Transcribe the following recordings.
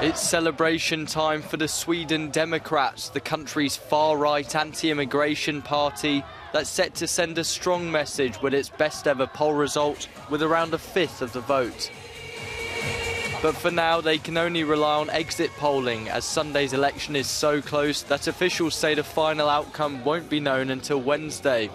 It's celebration time for the Sweden Democrats, the country's far-right anti-immigration party that's set to send a strong message with its best ever poll result with around a fifth of the vote. But for now, they can only rely on exit polling as Sunday's election is so close that officials say the final outcome won't be known until Wednesday.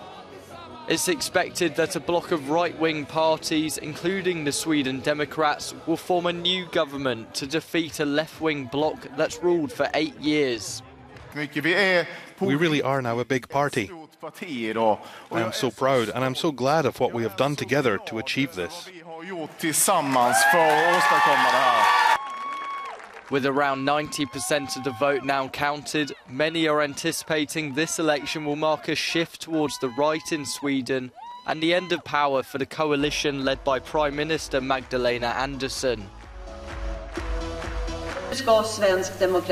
It's expected that a bloc of right wing parties, including the Sweden Democrats, will form a new government to defeat a left wing bloc that's ruled for eight years. We really are now a big party. I am so proud and I'm so glad of what we have done together to achieve this. With around 90% of the vote now counted, many are anticipating this election will mark a shift towards the right in Sweden and the end of power for the coalition led by Prime Minister Magdalena Andersson.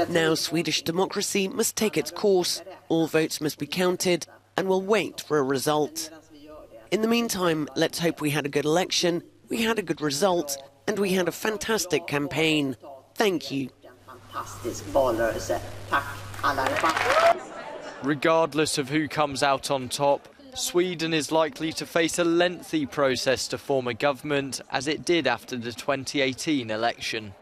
Now Swedish democracy must take its course, all votes must be counted, and we'll wait for a result. In the meantime, let's hope we had a good election, we had a good result, and we had a fantastic campaign. Thank you. Regardless of who comes out on top, Sweden is likely to face a lengthy process to form a government, as it did after the 2018 election.